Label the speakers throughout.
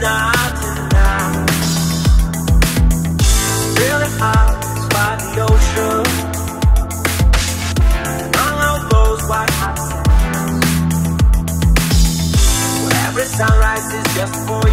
Speaker 1: not tonight. Really hot by the ocean. White hot every sunrise is just for you.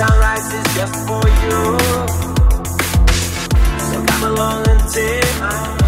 Speaker 1: sunrise is just for you. So come along and take my